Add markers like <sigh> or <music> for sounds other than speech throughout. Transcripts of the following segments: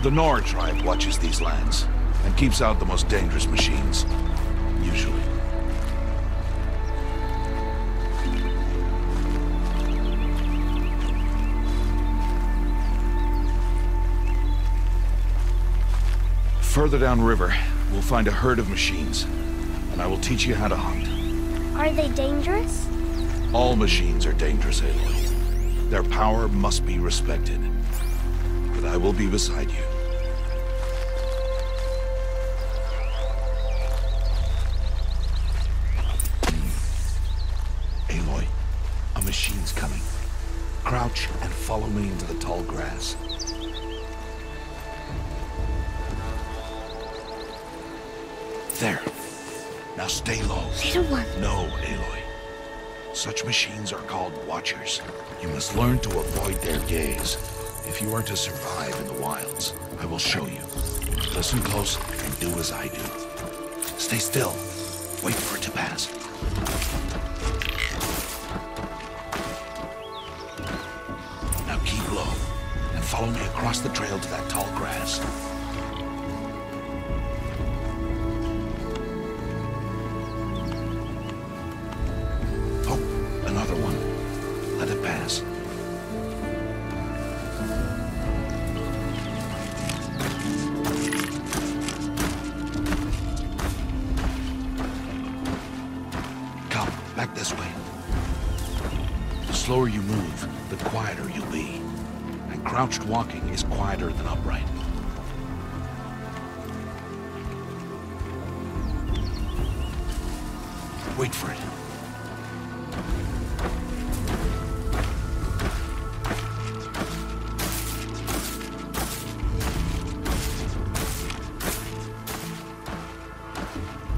The Nora tribe watches these lands, and keeps out the most dangerous machines. Usually. Further downriver, we'll find a herd of machines, and I will teach you how to hunt. Are they dangerous? All machines are dangerous, Aloy. Their power must be respected. I will be beside you. Aloy, a machine's coming. Crouch and follow me into the tall grass. There. Now stay low. Little one. No, Aloy. Such machines are called Watchers. You must learn to avoid their gaze if you are to survive in the wilds. I will show you. Listen close and do as I do. Stay still. Wait for it to pass. Now keep low and follow me across the trail to that tall grass. Slower you move, the quieter you'll be. And crouched walking is quieter than upright. Wait for it.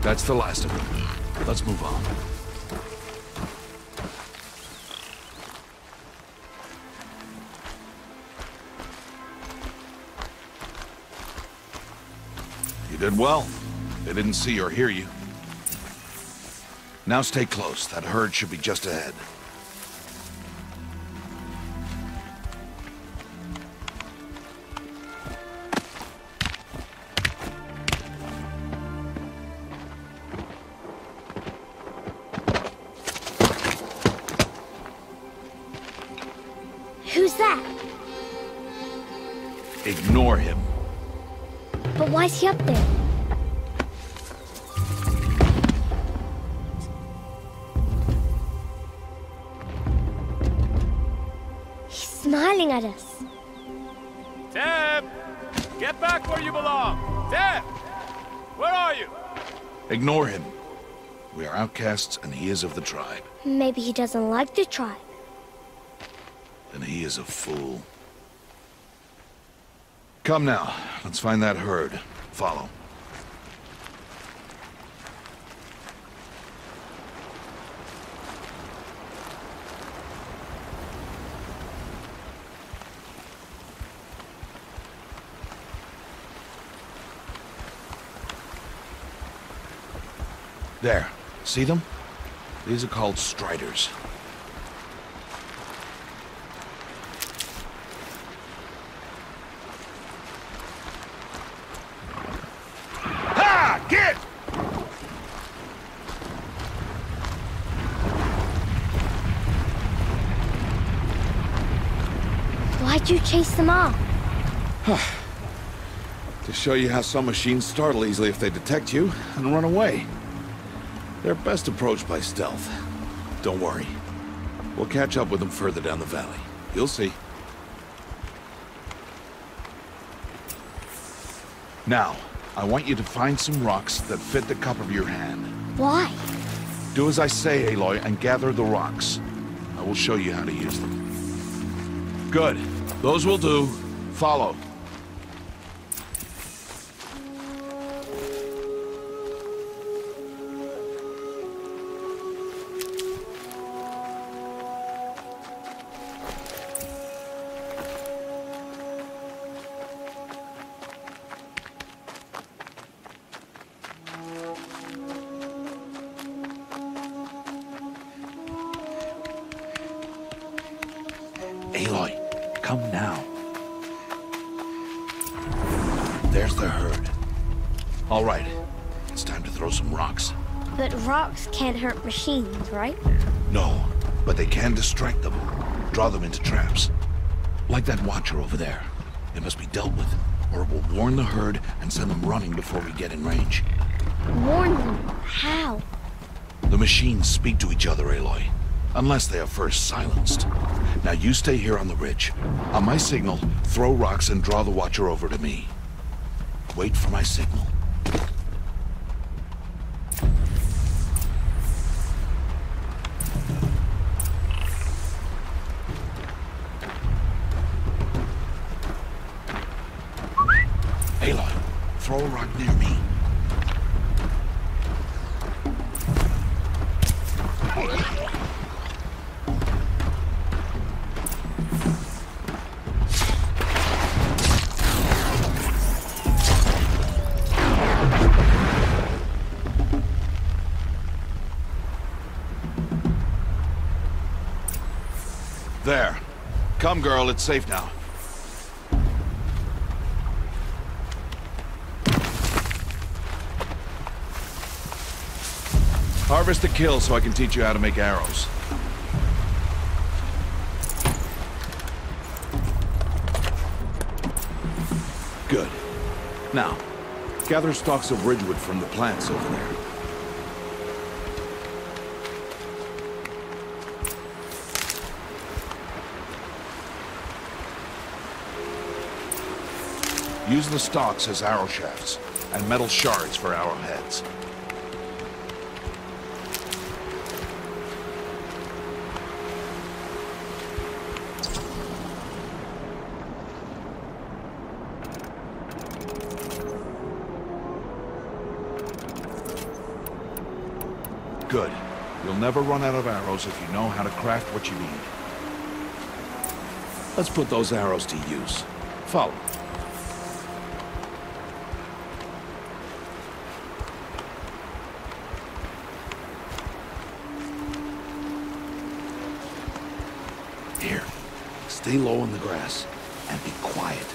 That's the last of them. Let's move on. Did well. They didn't see or hear you. Now stay close. That herd should be just ahead. Who's that? Ignore him. But why is he up there? He's smiling at us. Teb! Get back where you belong! Teb! Where are you? Ignore him. We are outcasts, and he is of the tribe. Maybe he doesn't like the tribe. Then he is a fool. Come now. Let's find that herd. Follow. There. See them? These are called striders. Ha! Get! Why'd you chase them off? <sighs> To show you how some machines startle easily if they detect you and run away. They're best approached by stealth. Don't worry. We'll catch up with them further down the valley. You'll see. Now, I want you to find some rocks that fit the cup of your hand. Why? Do as I say, Aloy, and gather the rocks. I will show you how to use them. Good. Those will do. Follow. Come now. There's the herd. All right, it's time to throw some rocks. But rocks can't hurt machines, right? No, but they can distract them. Draw them into traps. Like that watcher over there. It must be dealt with, or it will warn the herd and send them running before we get in range. Warn them. How? The machines speak to each other, Aloy. Unless they are first silenced. Now you stay here on the ridge. On my signal, throw rocks and draw the Watcher over to me. Wait for my signal. Aloy, throw a rock near There. Come, girl, it's safe now. Harvest a kill so I can teach you how to make arrows. Good. Now, gather stalks of ridgewood from the plants over there. Use the stalks as arrow shafts, and metal shards for arrowheads. Good. You'll never run out of arrows if you know how to craft what you need. Let's put those arrows to use. Follow. Stay low in the grass and be quiet.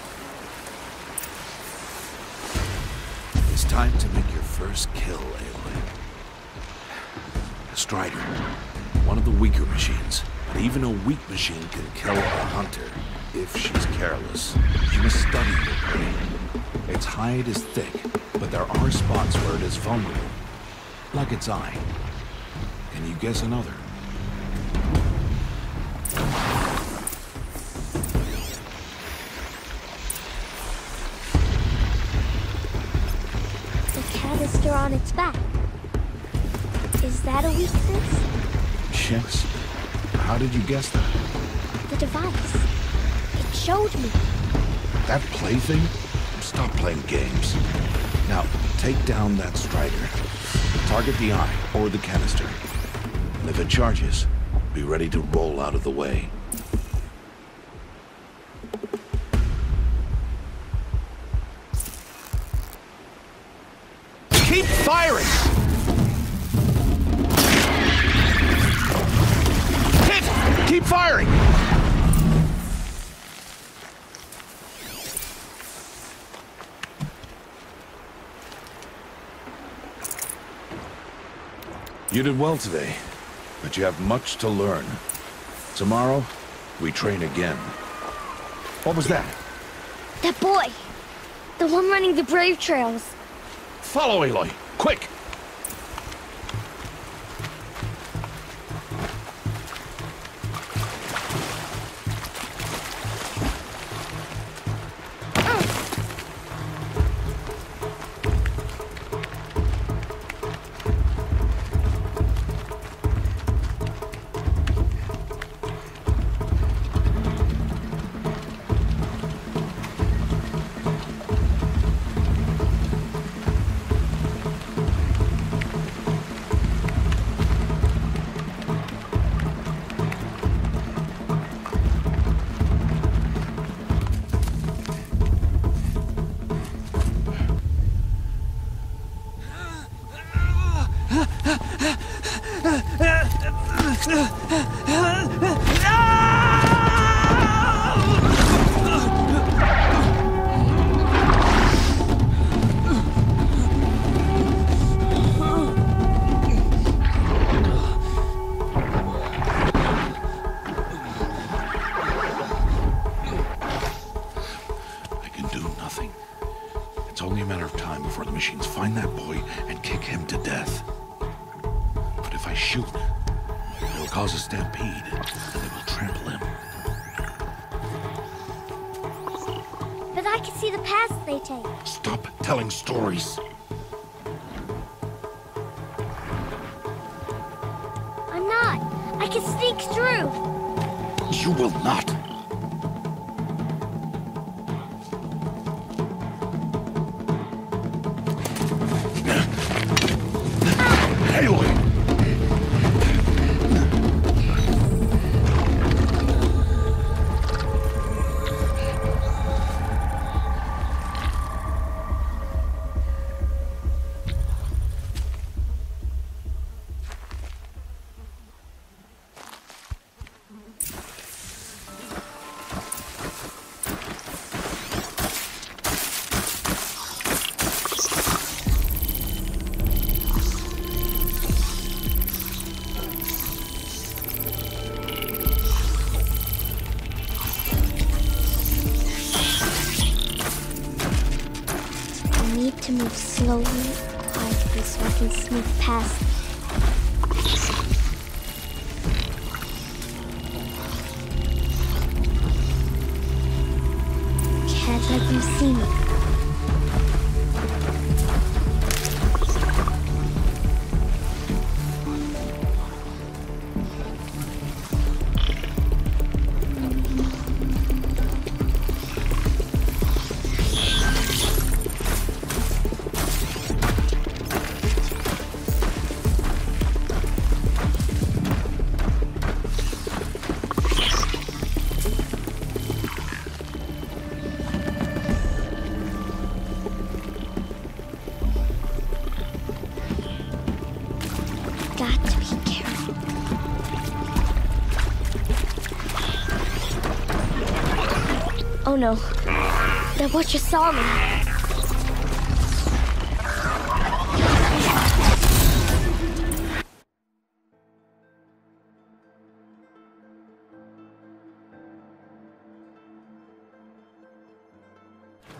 It's time to make your first kill, Aloy. Strider, one of the weaker machines. But even a weak machine can kill a hunter if she's careless. You must study your prey. Its hide is thick, but there are spots where it is vulnerable. Like its eye. Can you guess another? Guess that? The device. It showed me. That plaything? Stop playing games. Now, take down that strider. Target the eye or the canister. And if it charges, be ready to roll out of the way. You did well today, but you have much to learn. Tomorrow, we train again. What was that? That boy. The one running the brave trails. Follow Aloy, quick! Only a matter of time before the machines find that boy and kick him to death. But if I shoot, it'll cause a stampede, and they will trample him. But I can see the paths they take. Stop telling stories. I'm not. I can sneak through. You will not. Oh no. The Watcher saw me.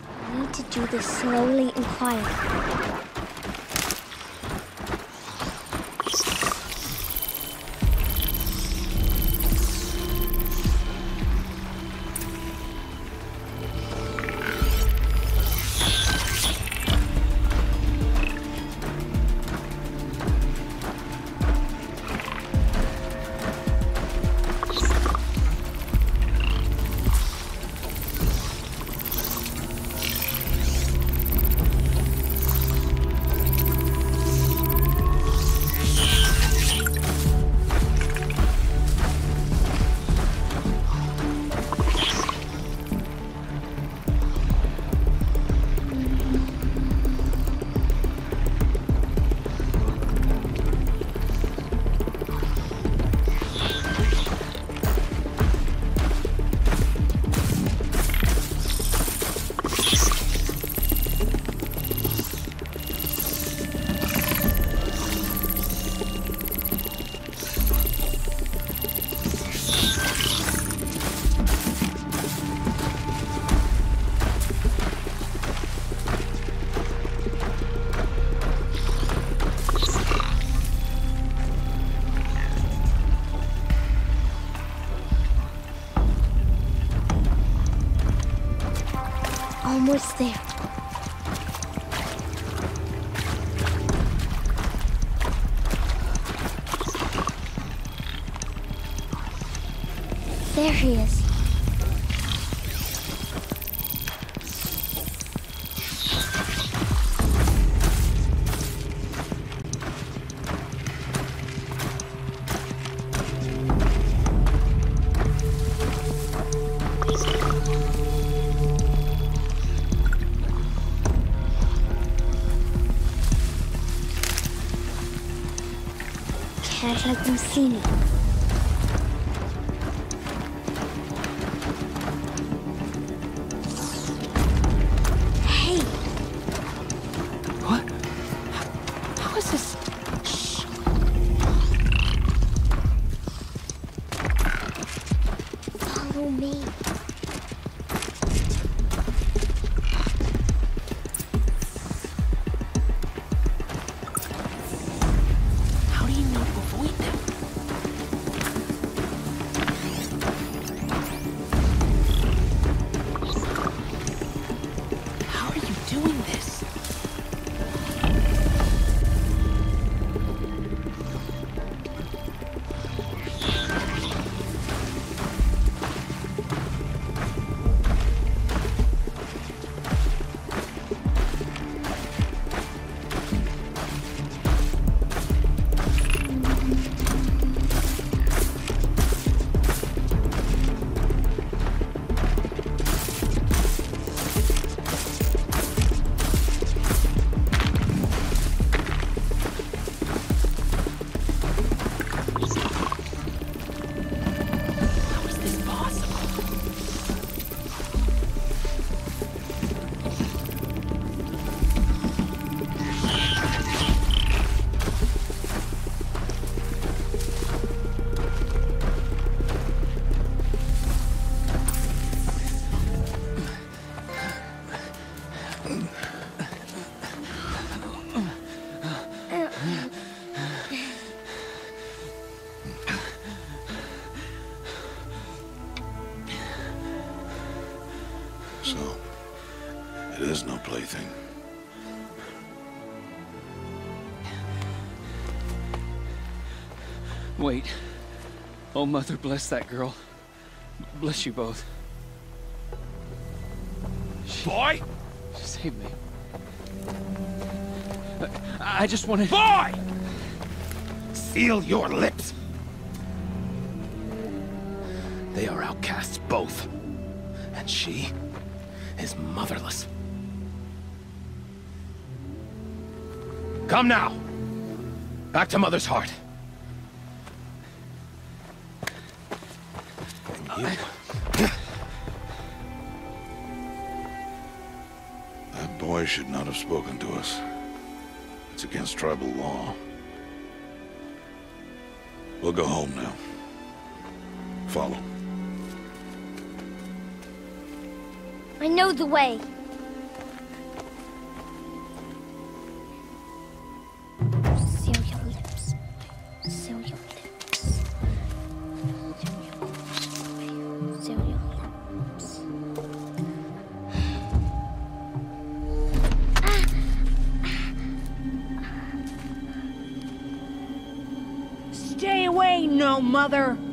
I need to do this slowly and quietly. There he is. Wait. Oh, Mother, bless that girl. Bless you both. Boy! Save me. I, I just wanted... Boy! Seal your lips! They are outcasts, both. And she is motherless. Come now! Back to Mother's heart. You... That boy should not have spoken to us. It's against tribal law. We'll go home now. Follow. I know the way. Mother!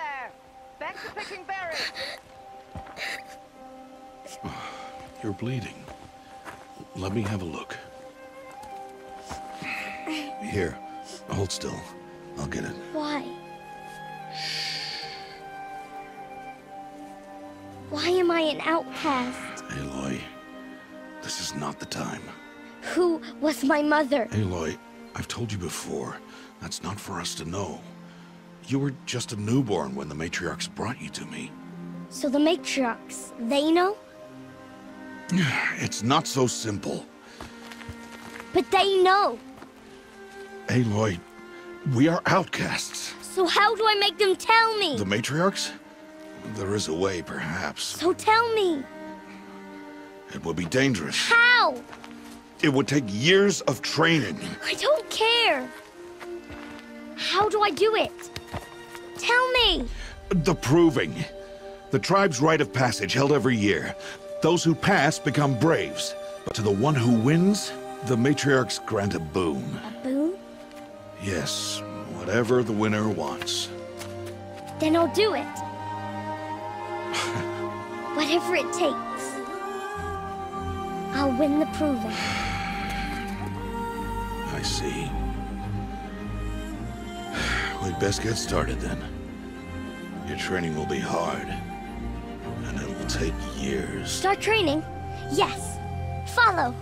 There. Back to picking berries. <sighs> You're bleeding. Let me have a look. Here, hold still. I'll get it. Why? Why am I an outcast? Aloy, this is not the time. Who was my mother? Aloy, I've told you before, that's not for us to know. You were just a newborn when the matriarchs brought you to me. So the matriarchs, they know? <sighs> It's not so simple. But they know. Aloy, we are outcasts. So how do I make them tell me? The matriarchs? There is a way, perhaps. So tell me. It would be dangerous. How? It would take years of training. I don't care. How do I do it? Tell me. The proving. The tribe's rite of passage held every year. Those who pass become braves. But to the one who wins, the matriarchs grant a boon. A boon? Yes, whatever the winner wants. Then I'll do it. <laughs> Whatever it takes. I'll win the proving. I see. We'd best get started then. Your training will be hard. And it will take years. Start training? Yes. Follow.